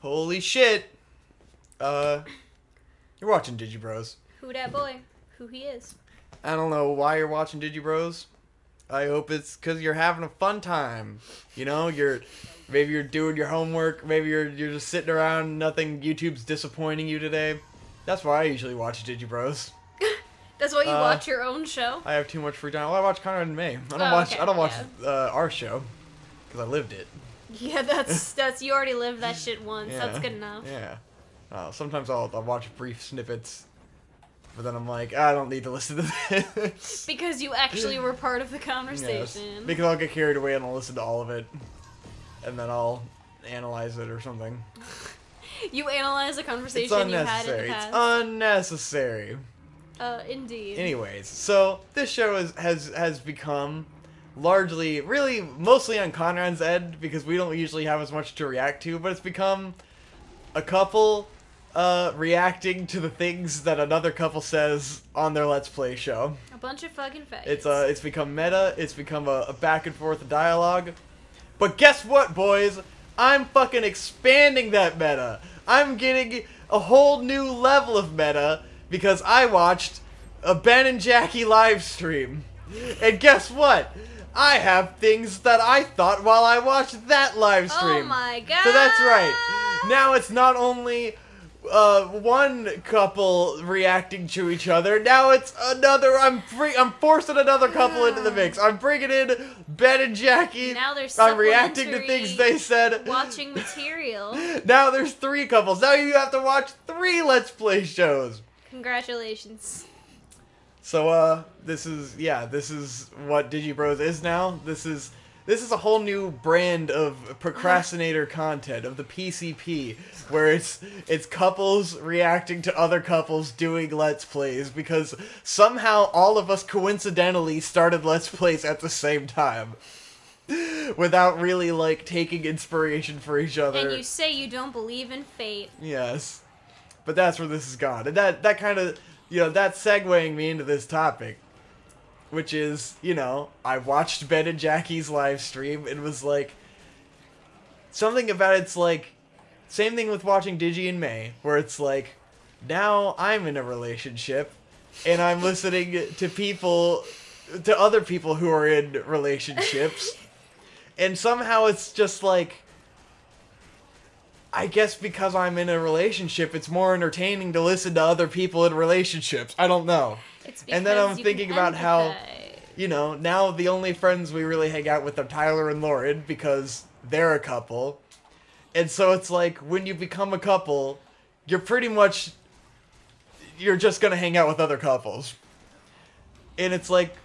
Holy shit! Uh, you're watching Digibros. Who that boy? Who he is? I don't know why you're watching Digibros. I hope it's because you're having a fun time. You know, you're maybe you're doing your homework. Maybe you're you're just sitting around. Nothing. YouTube's disappointing you today. That's why I usually watch Digibros. That's why you Uh, watch your own show. I have too much free time. Well, I watch Conrad and May. I don't Oh, watch. okay, I don't watch yeah. uh, our show because I lived it. Yeah, that's that's you already lived that shit once. That's good enough. Yeah. Uh, sometimes I'll, I'll watch brief snippets, but then I'm like, I don't need to listen to this. Because you actually were part of the Yes. conversation. Because I'll get carried away and I'll listen to all of it, and then I'll analyze it or something. You analyze a conversation you had in the unnecessary. It's unnecessary. uh, indeed. Anyways, so this show is, has has become largely, really, mostly on Conrad's end because we don't usually have as much to react to, but it's become a couple uh, reacting to the things that another couple says on their Let's Play show. A bunch of fucking faggots. It's uh, it's become meta. It's become a, a back and forth dialogue. But guess what, boys? I'm fucking expanding that meta. I'm getting a whole new level of meta because I watched a Ben and Jackie live stream. And guess what? I have things that I thought while I watched that live stream. Oh my god. So that's right. Now it's not only uh, one couple reacting to each other. Now it's another. I'm bring, I'm forcing another couple into the mix. I'm bringing in Ben and Jackie. Now there's I'm reacting to things they said. watching material. Now there's three couples. Now you have to watch three Let's Play shows. Congratulations. So uh this is yeah, this is what DigiBros is now. This is this is a whole new brand of procrastinator content of the PCP where it's it's couples reacting to other couples doing let's plays because somehow all of us coincidentally started let's plays at the same time without really like taking inspiration for each other. And you say you don't believe in fate. Yes. But that's where this has gone. And that that kind of, you know, that's segueing me into this topic, which is, you know, I watched Ben and Jackie's live stream and was like something about it's like same thing with watching Digi and May, where it's like now I'm in a relationship and I'm listening to people to other people who are in relationships. and somehow it's just like I guess because I'm in a relationship, it's more entertaining to listen to other people in relationships. I don't know. It's And then I'm thinking about how- You know, now the only friends we really hang out with are Tyler and Lauren because they're a couple. And so it's like when you become a couple, you're pretty much you're just going to hang out with other couples. And it's like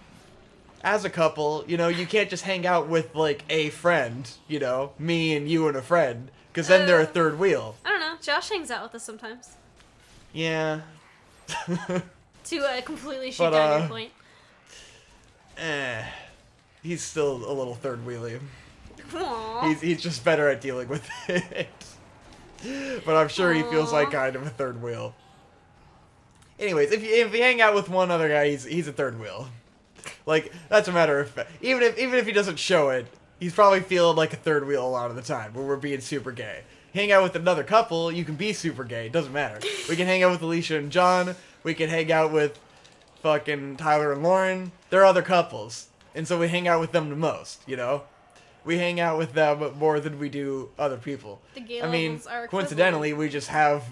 as a couple, you know, you can't just hang out with like a friend, you know, me and you and a friend, because then they're a Uh. third wheel. I don't know. Josh hangs out with us sometimes. Yeah. To uh, completely shoot But, down uh, your point. eh. He's still a little third wheelie. Aww. He's he's just better at dealing with it. but I'm sure he feels like kind of a third wheel. Anyways, if you if you hang out with one other guy, he's he's a third wheel. Like that's a matter of fact. Even if even if he doesn't show it, he's probably feeling like a third wheel a lot of the time. Where we're being super gay. Hang out with another couple, you can be super gay. It doesn't matter. We can hang out with Alicia and John. We can hang out with fucking Tyler and Lauren. They're other couples, and so we hang out with them the most. You know, we hang out with them more than we do other people. The gay I mean, are coincidentally, we just have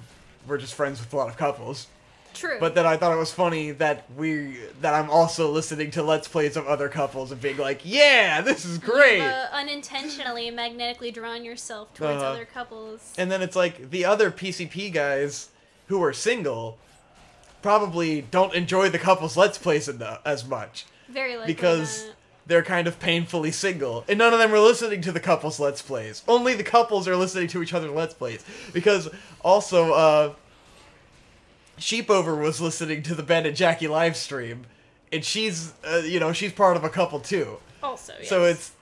we're just friends with a lot of couples. True. But then I thought it was funny that we that I'm also listening to let's plays of other couples and being like, yeah, this is great. You've, uh, unintentionally magnetically drawn yourself towards Uh-huh. other couples. And then it's like the other PCP guys who are single probably don't enjoy the couples let's plays eno- as much Very likely because not. they're kind of painfully single, and none of them are listening to the couples let's plays. Only the couples are listening to each other let's plays because also uh, Sheepover was listening to the Ben and Jackie live stream, and she's uh, you know she's part of a couple too. Also, yes. So it's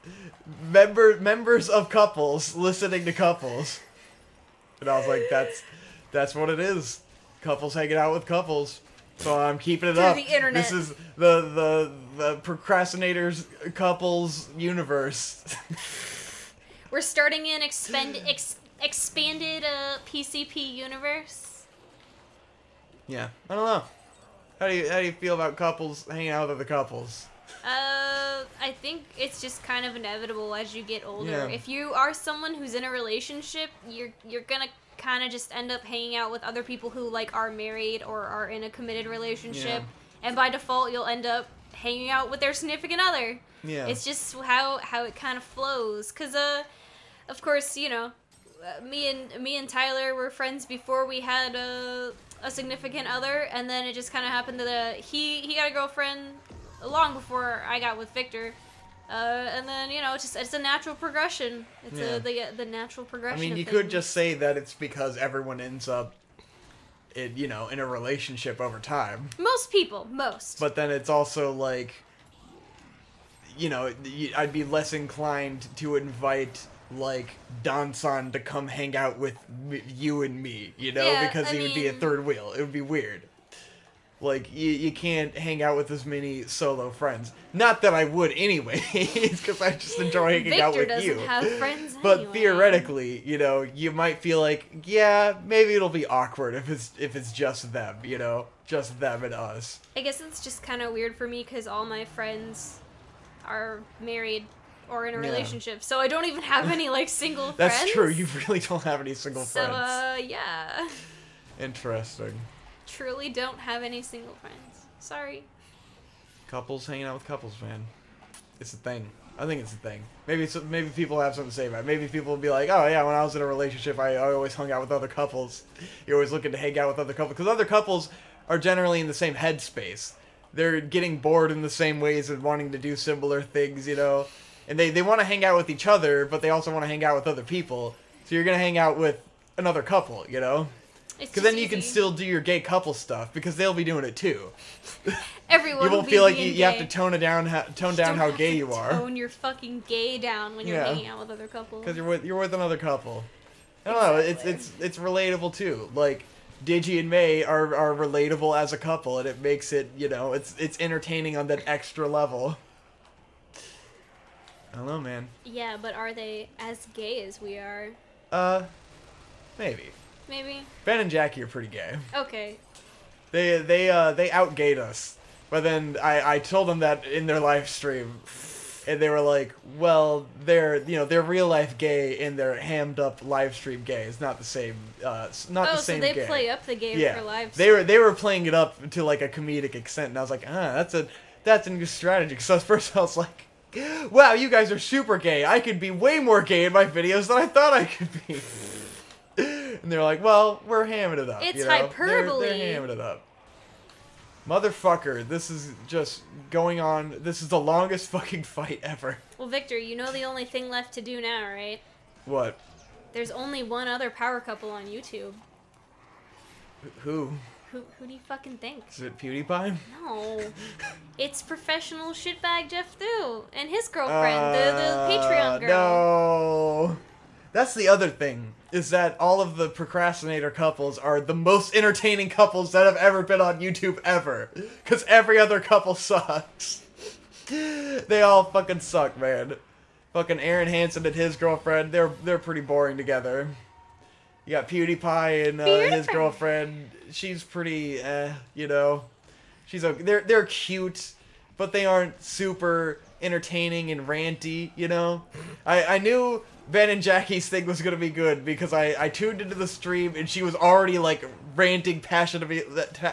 member members of couples listening to couples, and I was like, that's that's what it is. Couples hanging out with couples. So I'm keeping it Through up. the internet. This is the the the procrastinators couples universe. We're starting an expend ex- expanded uh, PCP universe. Yeah, I don't know. How do you how do you feel about couples hanging out with other couples? Uh, I think it's just kind of inevitable as you get older. Yeah. If you are someone who's in a relationship, you're you're gonna kind of just end up hanging out with other people who like are married or are in a committed relationship, and by default, you'll end up hanging out with their significant other. Yeah. It's just how how it kind of flows. Cause uh, of course, you know, uh, me and me and Tyler were friends before we had a a significant other, and then it just kind of happened that uh, he he got a girlfriend long before I got with Victor. Uh, and then you know, it's just it's a natural progression. It's Yeah. a, the the natural progression. I mean, of you could just say that it's because everyone ends up, in, you know, in a relationship over time. most people, most. But then it's also like, you know, I'd be less inclined to invite like Don-san to come hang out with m- you and me, you know, Yeah, because I he would be a third wheel. It would be weird. Like you, you can't hang out with as many solo friends. Not that I would anyway, because I just enjoy hanging Victor out with doesn't you. have friends But anyway. theoretically, you know, you might feel like, yeah, maybe it'll be awkward if it's if it's just them, you know, just them and us. I guess it's just kind of weird for me because all my friends are married or in a Yeah. relationship, so I don't even have any like single That's friends. That's true. You really don't have any single so friends. uh, yeah, Interesting. truly don't have any single friends. Sorry. Couples hanging out with couples, man. It's a thing. I think it's a thing. Maybe it's, maybe people have something to say about it. Maybe people will be like, oh yeah, when I was in a relationship, I, I always hung out with other couples. You're always looking to hang out with other couples because other couples are generally in the same headspace. They're getting bored in the same ways and wanting to do similar things, you know. And they, they want to hang out with each other, but they also want to hang out with other people. So you're gonna hang out with another couple, you know. Because then you can still do your gay couple stuff because they'll be doing it too. Everyone. you will won't feel like you, you have to tone it down, ha- tone You down how have gay to you are. Tone your fucking gay down when you're Yeah. hanging out with other couples. Because you're with you're with another couple. I don't know. It's it's it's relatable too. Like Digi and May are are relatable as a couple, and it makes it you know it's it's entertaining on that extra level. I man. Yeah, but are they as gay as we are? Uh, maybe Maybe. Ben and Jackie are pretty gay. Okay. They they uh they outgayed us, but then I I told them that in their live stream, and they were like, well, they're you know they're real life gay and they're hammed up live stream gay. It's not the same. Uh, it's not oh, the so same. they gay. play up the gay yeah, for live. they were they were playing it up to like a comedic extent, and I was like, ah, that's a that's a new strategy. So at first I was like, wow, you guys are super gay. I could be way more gay in my videos than I thought I could be. and they're like, well, we're hamming it up. It's you know? They're- hyperbole. They're, hamming it up. Motherfucker, this is just going on. This is the longest fucking fight ever. Well, Victor, you know the only thing left to do now, right? What? There's only one other power couple on YouTube. Who? Who, who do you fucking think? Is it PewDiePie? No. it's professional shitbag Geoff Thew and his girlfriend, the, the Patreon Uh, girl. No. That's the other thing is that all of the procrastinator couples are the most entertaining couples that have ever been on YouTube ever. Because every other couple sucks. they all fucking suck, man. Fucking Arin Hanson and his girlfriend, they're they're pretty boring together. You got PewDiePie and uh, his girlfriend. She's pretty, eh, you know. She's okay. They're they're cute, but they aren't super entertaining and ranty. You know, I I knew Ben and Jackie's thing was gonna be good because I I tuned into the stream and she was already like ranting passionately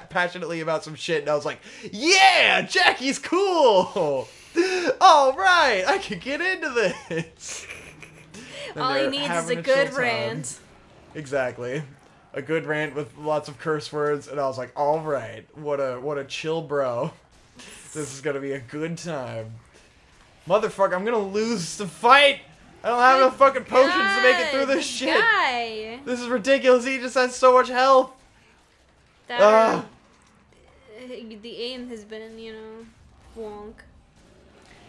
passionately about some shit, and I was like, yeah, Jackie's cool. All right, I can get into this. All he needs is a good rant. Exactly. A good rant with lots of curse words, and I was like, all right, what a what a chill bro. This is gonna be a good time. Motherfucker, I'm gonna lose the fight. I don't have enough fucking potions to make it through this shit. Guy. This is ridiculous. He just has so much health. That uh, the aim has been, you know, wonk.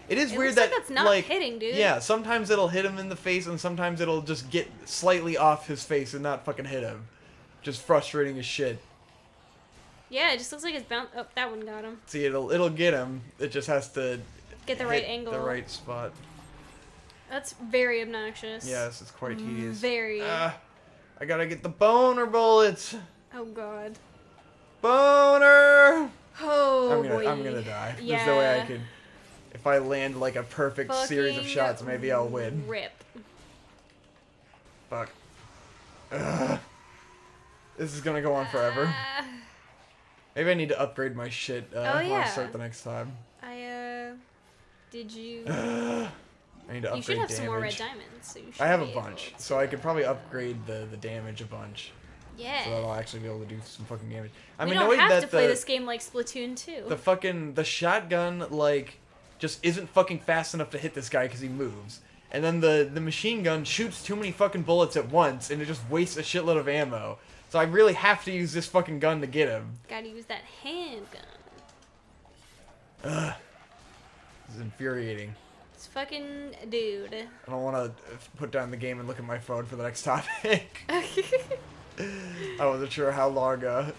It is It weird looks like that that's not like hitting, dude. yeah, sometimes it'll hit him in the face, and sometimes it'll just get slightly off his face and not fucking hit him. Just frustrating as shit. Yeah, it just looks like it's bound. Oh, that one got him. See, it'll it'll get him. It just has to Get the right angle. the right spot. That's very obnoxious. Yes, it's quite tedious. Very. Ah, I gotta get the boner bullets. Oh god. Boner. Oh I'm gonna, boy. I'm gonna die. There's no way I Yeah. could. If I land like a perfect series of shots, maybe I'll win. Rip. Fuck. Ugh. This is gonna go on forever. Ah, Maybe I need to upgrade my shit uh, Oh, when I yeah. start the next time. I uh. Did you? I need to upgrade You should have damage. some more red diamonds. So you should I have a bunch, to- so I could probably upgrade the, the damage a bunch, Yeah. so that I'll actually be able to do some fucking damage. I'm we don't have that to play the, this game like Splatoon 2. the fucking the shotgun like just isn't fucking fast enough to hit this guy because he moves, and then the the machine gun shoots too many fucking bullets at once, and it just wastes a shitload of ammo. So I really have to use this fucking gun to get him. Gotta use that handgun. Ugh. This is infuriating. It's fucking dude. I don't want to put down the game and look at my phone for the next topic. I wasn't sure how long uh,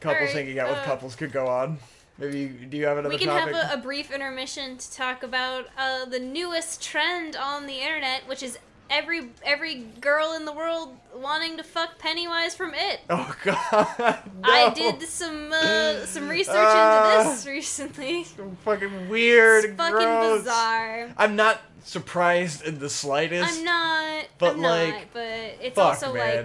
couples Alright, hanging out with uh, couples could go on. Maybe you, do you have another we can topic? have a, a brief intermission to talk about uh, the newest trend on the internet, which is every every girl in the world wanting to fuck Pennywise from It. oh god, no. I did some uh, some research Ah. into this recently. Fucking weird, It's fucking gross. bizarre. I'm not surprised in the slightest. I'm not, but, I'm like, not, but it's fuck, also man.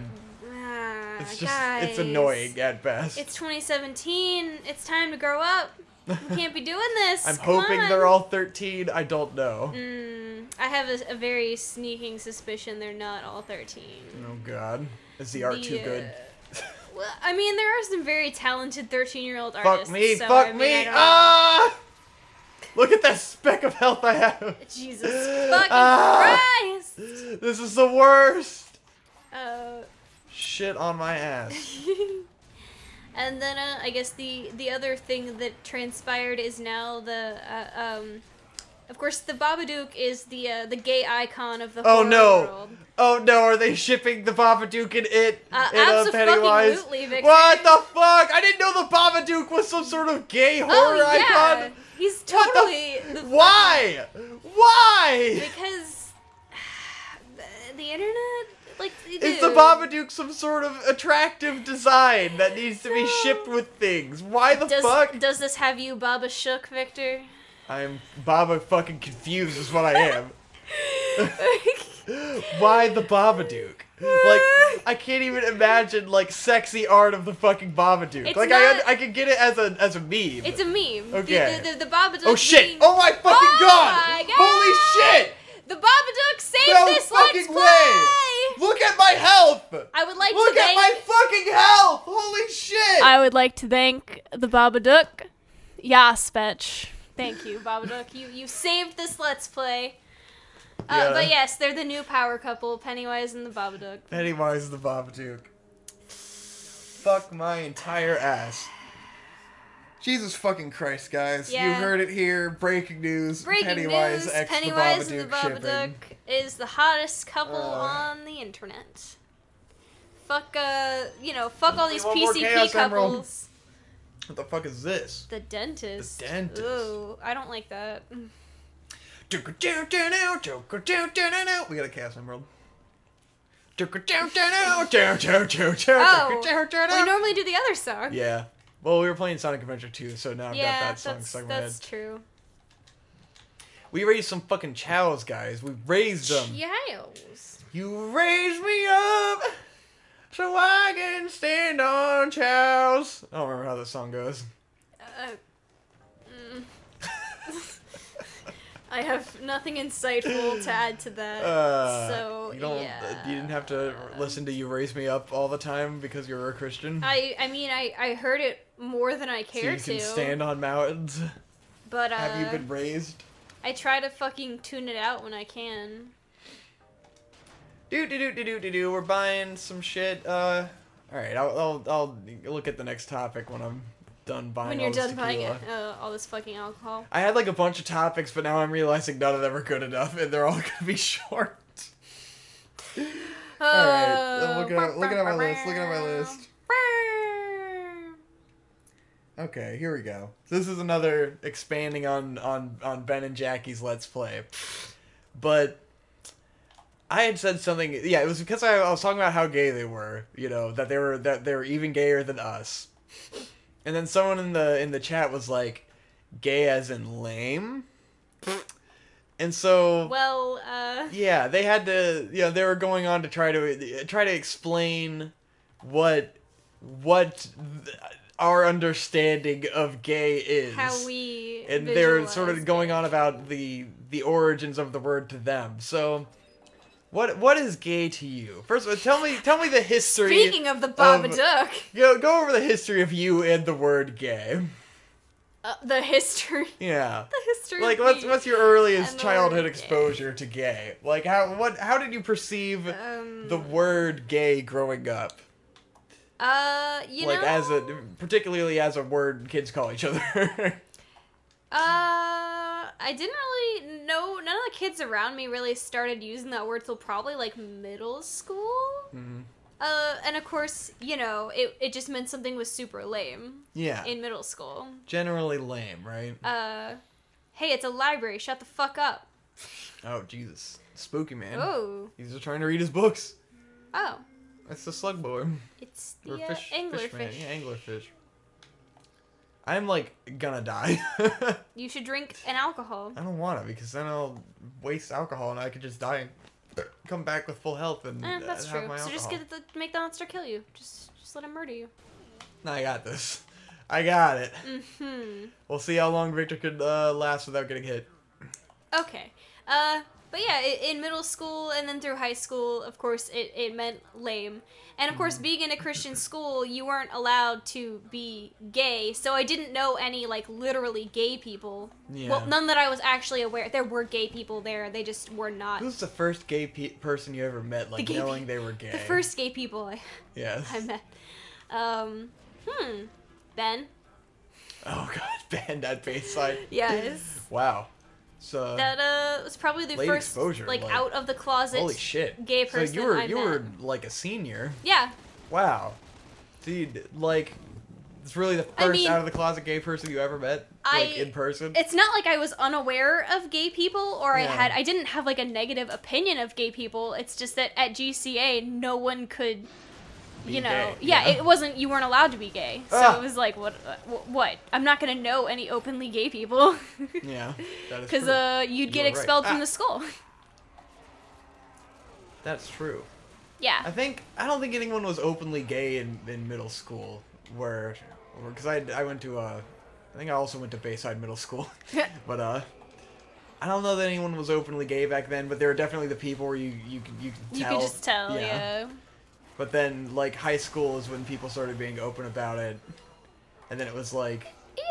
like, ah, It's just guys, it's annoying at best. It's 2017. It's time to grow up. We can't be doing this. I'm Come hoping on. they're all 13. I don't know. Mm, I have a, a very sneaking suspicion they're not all 13. Oh god, is the art too good? uh, well, I mean, there are some very talented 13 year old artists. Fuck me, so, fuck I mean, me! I don't know. Ah! Look at that speck of health I have. Jesus fucking Ah! Christ! This is the worst. Uh, Shit on my ass. and then uh, I guess the the other thing that transpired is now the uh, um, of course the Babadook is the uh, the gay icon of the Oh horror no! world. Oh no! Are they shipping the Babadook and it Uh, in a Pennywise? What the fuck? I didn't know the Babadook was some sort of gay horror Oh yeah, icon. he's totally the? the Why? Why? because the, the internet like Is the Babadook some sort of attractive design that needs to be shipped with things? Why the does, fuck? does this have you Baba shook, Victor? I'm Baba fucking confused is what I am. Why the Babadook? Like I can't even imagine like sexy art of the fucking Babadook. It's like I not- I can get it as a as a meme. It's a meme. Okay. The, the, the, the Babadook. oh shit! being- Oh my fucking Oh god! my God! Holy shit! The Babadook saved No this fucking Let's way! Play! Look at my health! I would like Look to at thank. my fucking health! Holy shit! I would like to thank the Babadook. Yas, bitch. Thank you, Babadook. You you saved this Let's Play. Uh, Yeah. But yes, they're the new power couple, Pennywise and the Babadook. Pennywise and the Babadook. Fuck my entire ass. Jesus fucking Christ, guys. You heard it here. Breaking news. Breaking Pennywise news: Pennywise the and the Babadook is the hottest couple Uh. on the internet. Fuck, uh, you know, fuck all these PCP couples. Emerald. What the fuck is this? The dentist. The dentist. Ooh, I don't like that. We got a cast emerald. Oh, we normally do the other song. Yeah. Well, we were playing Sonic Adventure 2, so now I've Yeah, got that song stuck in my head. that's true. We raised some fucking chows, guys. We raised them. Chiles. You raised me up so I can stand on chows. I don't remember how this song goes. Uh, mm. I have nothing insightful to add to that. Uh, so you don't. yeah. You didn't have to listen to "You Raise Me Up" all the time because you're a Christian. I I mean I I heard it more than I so care you can to. stand on mountains. but uh, have you been raised? I try to fucking tune it out when I can. Do do do do do do do. We're buying some shit. Uh, all right. I'll, I'll I'll look at the next topic when I'm done buying. when all you're this done buying it, uh, all this fucking alcohol. I had like a bunch of topics, but now I'm realizing none of them are good enough, and they're all gonna be short. All right, looking at looking at my list. Looking at my list. Okay, here we go. This is another expanding on on on Ben and Jackie's Let's Play, but I had said something. Yeah, it was because I, I was talking about how gay they were. You know that they were that they were even gayer than us. And then someone in the in the chat was like, "Gay as in lame." And so Well, uh, yeah, they had to. You know, they were going on to try to try to explain what what th- our understanding of gay is. how we and they're sort of going on about the the origins of the word to them. So, what what is gay to you? First of all, tell me tell me the history. Speaking of the Babadook, go go over the history of you and the word gay. uh, the history, Yeah. the history. Like what's what's your earliest childhood word gay. exposure to gay? Like how what how did you perceive um, the word gay growing up? uh, you like know, as a particularly as a word kids call each other. Uh, I didn't really know. None of the kids around me really started using that word till probably like middle school. Mhm. Uh, and of course, you know, it, it just meant something was super lame Yeah. in middle school. Generally lame, right? Uh, hey, it's a library. Shut the fuck up. Oh Jesus. Spooky man. Oh, He's just trying to read his books. oh, That's the slug boy. it's the Or uh, fish, anglerfish. fish man. Yeah, anglerfish. I'm like gonna die. You should drink an alcohol. I don't wanna because then I'll waste alcohol and I could just die and come back with full health and Eh, that's uh, true. So alcohol. just get the make the monster kill you. Just just let him murder you. No, I got this. I got it. Hmm. We'll see how long Victor could uh, last without getting hit. Okay. Uh, but yeah, in middle school and then through high school, of course, it, it meant lame. And of course, Mm-hmm. being in a Christian school, you weren't allowed to be gay. So I didn't know any, like, literally gay people. Yeah. Well, none that I was actually aware. There were gay people there. They just were not. Who's the first gay pe- person you ever met, like gay knowing pe- they were gay? The first gay people I, Yes. I met. Um, hmm. Ben? Oh God, Ben at Bayside. Yes. Wow. So that, uh, was probably the first, exposure, like, like- out of the closet holy shit. gay So person you were I you met. were like a senior. Yeah. Wow. Dude, like it's really the I first mean- out of the closet gay person you ever met, I- like in person. it's not like I was unaware of gay people or I had I didn't have like a negative opinion of gay people. It's just that at GCA no one could you know, gay, yeah, yeah. it wasn't you weren't allowed to be gay. So Ah. it was like what uh, what? I'm not going to know any openly gay people yeah, cuz uh you'd You get were right. expelled Ah. from the school. That's true. yeah. I think I don't think anyone was openly gay in, in middle school, where because I I went to uh I think I also went to Bayside Middle School, but uh I don't know that anyone was openly gay back then, but there were definitely the people where you you could you could you could just tell, yeah. But then like high school is when people started being open about it, and then it was like Yeah.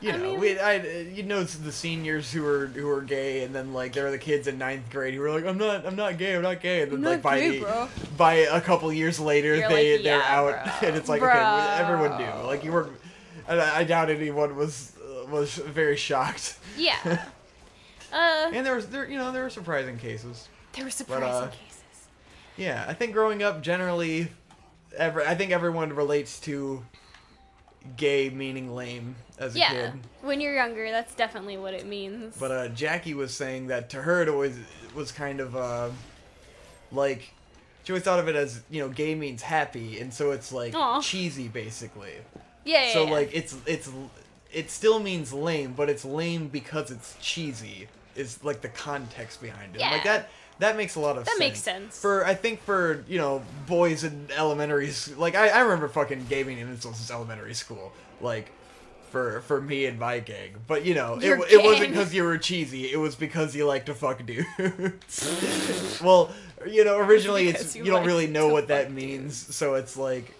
you I know mean, we I you know it's the seniors who were who were gay, and then like there were the kids in ninth grade who were like I'm not I'm not gay I'm not gay, and then like by gay, the by a couple years later You're they like, they're "Yeah, out bro. and it's like Bro. okay everyone knew like you were I, I doubt anyone was uh, was very shocked yeah. Uh and there was there you know there were surprising cases there were surprising uh, cases. Yeah I think growing up generally ever I think everyone relates to gay meaning lame as a Yeah. kid When you're younger, that's definitely what it means. but uh Jackie was saying that to her it always was kind of uh like she always thought of it as you know gay means happy and so it's like Aw. cheesy basically yeah, yeah, so yeah. like it's it's it still means lame, but it's lame because it's cheesy. Is like the context behind it. Like that that makes a lot of That sense. makes sense. For I think for you know boys in elementary s- like I, I remember fucking gaming in since elementary school like. For, for me and my gang, but you know, it, Your it wasn't gang. because you were cheesy. It was because you like to fuck dudes. well, you know, originally it's Because you, you don't like really know to what that fuck means, so it's like,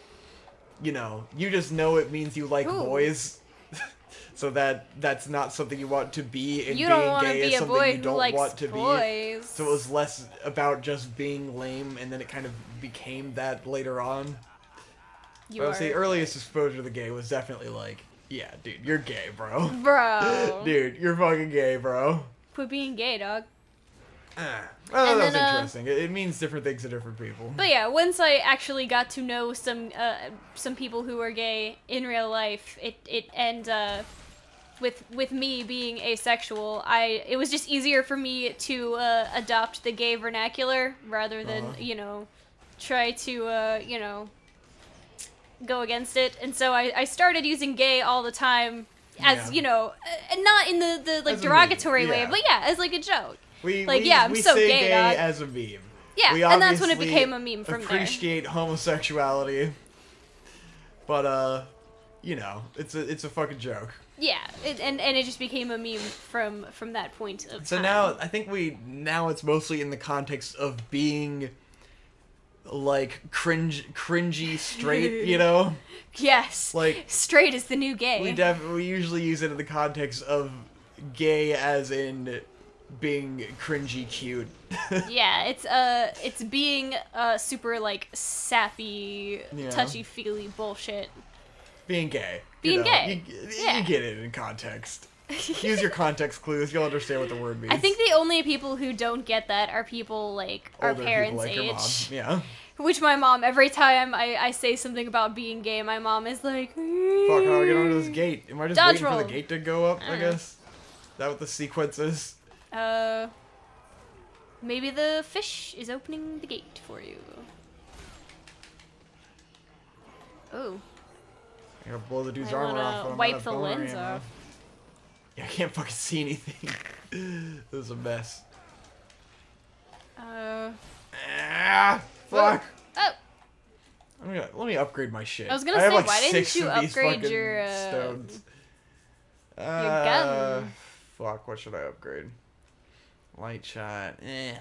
you know, you just know it means you like Ooh. boys. So that that's not something you want to be, and you being don't want to gay is be something you don't want to be. So it was less about just being lame, and then it kind of became that later on. you But I would say earliest exposure to the gay was definitely like, yeah, dude, you're gay, bro. bro. dude, you're fucking gay, bro. Quit being gay, dog. Ah. Well, And that was then, uh, interesting. It, it means different things to different people. But yeah, once I actually got to know some uh, some people who were gay in real life, it it and uh, with with me being asexual, I it was just easier for me to uh, adopt the gay vernacular rather than Uh-huh. you know try to uh, you know go against it. And so I, I started using gay all the time as Yeah. you know, uh, and not in the the like As a meme, derogatory way, but yeah, as like a joke. We, Like, we, yeah, I'm so gay, gay as a meme. Yeah, we and that's when it became a meme from there. appreciate homosexuality, but uh, you know, it's a it's a fucking joke. Yeah, it, and and it just became a meme from from that point of So time. now I think we now it's mostly in the context of being like cringe cringy straight, you know? yes, Like straight is the new gay. we definitely we usually use it in the context of gay as in being cringy cute. yeah, it's uh, it's being uh super like sappy, Yeah. touchy feely bullshit. Being gay. Being you know, gay. You, Yeah. you get it in context. Use your context clues. You'll understand what the word means. I think the only people who don't get that are people like our Older people parents' like age. Yeah. Which my mom, every time I, I say something about being gay, my mom is like, Fuck, how do I get onto this gate? Am I just Dodge waiting for the gate to go up, I, know. guess? Is that what the sequence is? Uh, maybe the fish is opening the gate for you. Oh, I gotta blow the dude's I armor off. wipe the lens ammo. off. Yeah, I can't fucking see anything. this is a mess. uh, Ah, fuck. oh, I'm gonna, let me upgrade my shit. I was gonna have, say, like, why didn't you upgrade your, uh, stones. your Uh, gun? Fuck, what should I upgrade? Light shot, eh.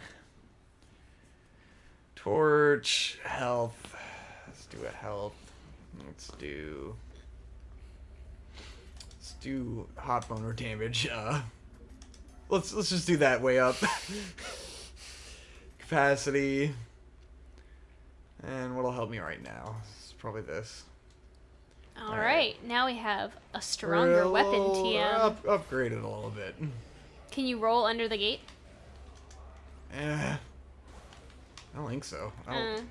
Torch, health. Let's do a health. Let's do. Do hot boner damage. Uh, let's let's just do that way up. Capacity. And what'll help me right now? is probably this. all Alright. right. Now we have a stronger a weapon, TM. Up, upgrade it a little bit. Can you roll under the gate? Eh, I don't think so. Don't, Uh,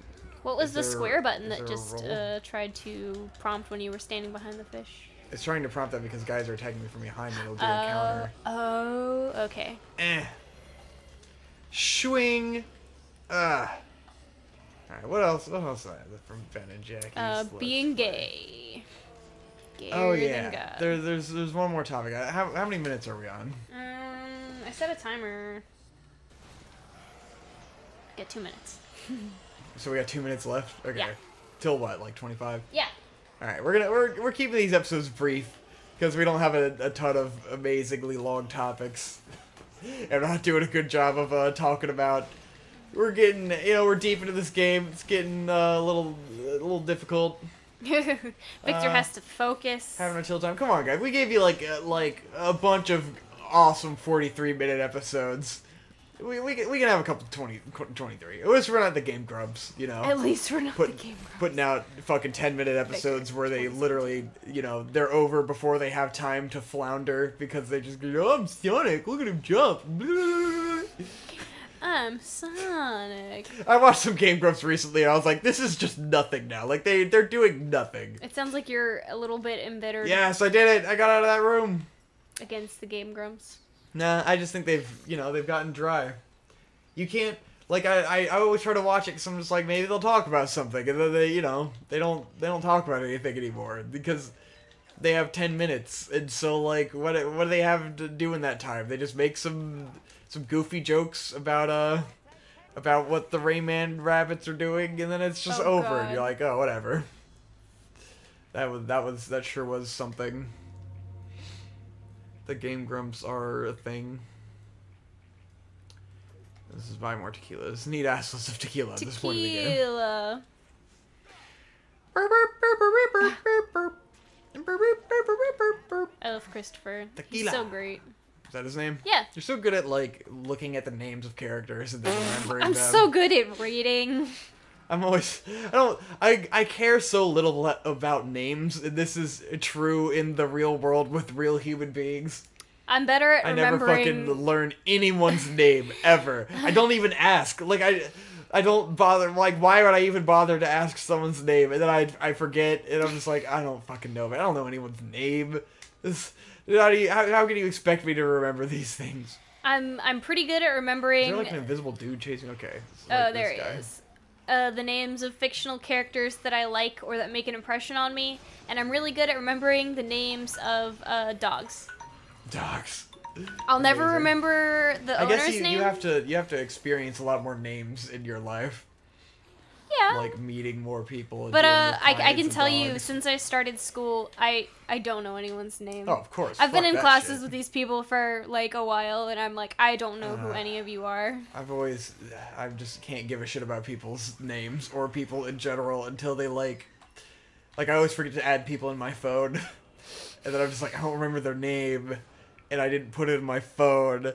what was the there- square button that just uh, tried to prompt when you were standing behind the fish? It's trying to prompt that because guys are attacking me from behind me. It'll do a Uh, counter. oh, okay. Eh. Swing. Ah. Alright, what else? What else did I have from Ben and Jackie's Uh, being gay. Gayer Oh yeah. There, there's there's one more topic. Uh, How, how many minutes are we on? Um, I set a timer. Get two minutes. So we got two minutes left. Okay. Yeah. Till what? Like 25. Yeah. All right. We're gonna we're we're keeping these episodes brief because we don't have a, a ton of amazingly long topics. and we're not doing a good job of uh, talking about. We're getting you know we're deep into this game. It's getting uh, a little a little difficult. Victor Uh, has to focus. Having a chill time. Come on, guys. We gave you like uh, like a bunch of awesome 43 minute episodes. We, we, can, we can have a couple 20, 23. At least we're not the Game Grumps, you know. At least we're not Put, the game. putting out fucking 10 minute episodes where they literally, you know, they're over before they have time to flounder because they just go, oh, I'm Sonic, look at him jump. I'm Sonic. I watched some Game Grumps recently and I was like, this is just nothing now. Like, they, they're doing nothing. It sounds like you're a little bit embittered Yes, I did it. I got out of that room. against the Game Grumps. Nah, I just think they've, you know, they've gotten dry. You can't, like, I, I, I always try to watch it because I'm just like, maybe they'll talk about something, and then they, you know, they don't, they don't talk about anything anymore because they have ten minutes, and so like, what, what do they have to do in that time? They just make some, some goofy jokes about, uh, about what the Rayman Rabbids are doing, and then it's just Oh, over, and you're like, oh, whatever. That was, that was, that sure was something. The Game Grumps are a thing. This is buy more tequilas. Need assless of tequila at this point in the game. Tequila. I love Christopher. He's Tequila. so great. Is that his name? Yeah. You're so good at like looking at the names of characters and then remembering I'm them. so good at reading. I'm always I don't I I care so little le- about names. This is true in the real world with real human beings. I'm better at I never fucking learn anyone's name ever. I don't even ask. Like I, I don't bother. Like why would I even bother to ask someone's name? And then I I forget, and I'm just like I don't fucking know. Man. I don't know anyone's name. This How, do you, how, how can you expect me to remember these things? I'm I'm pretty good at Is remembering. there like an invisible dude chasing? Okay. it's oh, there he guy. is. Uh, the names of fictional characters that I like or that make an impression on me, and I'm really good at remembering the names of uh, dogs. Dogs. I'll never remember the I owner's guess you, name. you have to you have to experience a lot more names in your life, yeah. like meeting more people. but uh, I, I can tell you, since I started school, I I don't know anyone's name. Oh, of course. I've been fuck in that classes shit. with these people for like a while, and I'm like, I don't know who Uh, any of you are. I've always, I just can't give a shit about people's names or people in general until they like, like I always forget to add people in my phone, and then I'm just like I don't remember their name, and I didn't put it in my phone.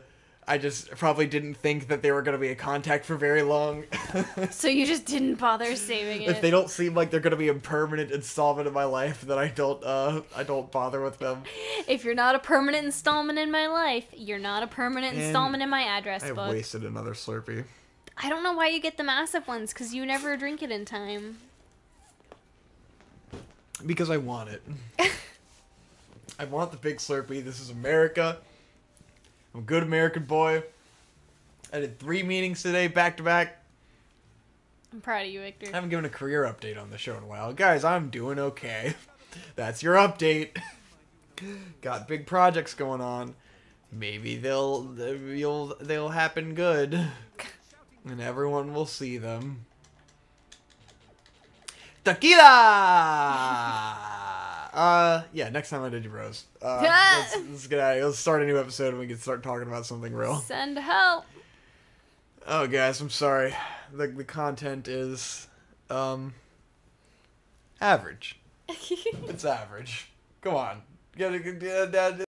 I just probably didn't think that they were gonna be a contact for very long. So you just didn't bother saving it. if they don't seem like they're gonna be a permanent installment in my life, then I don't, uh, I don't bother with them. If you're not a permanent installment in my life, you're not a permanent And installment in my address I book. wasted another Slurpee. I don't know why you get the massive ones, because you never drink it in time. Because I want it. I want the big Slurpee. This is America. I'm a good American boy. I did three meetings today, back to back. I'm proud of you, Victor. I haven't given a career update on the show in a while. Guys, I'm doing okay. That's your update. Got big projects going on. Maybe they'll they'll they'll happen good, and everyone will see them. Tequila. Uh, yeah. Next time I did your rose. Uh, let's, let's get out. of here. Let's start a new episode and we can start talking about something real. Send help. Oh, guys, I'm sorry. The the content is um average. It's average. Come on. Get it.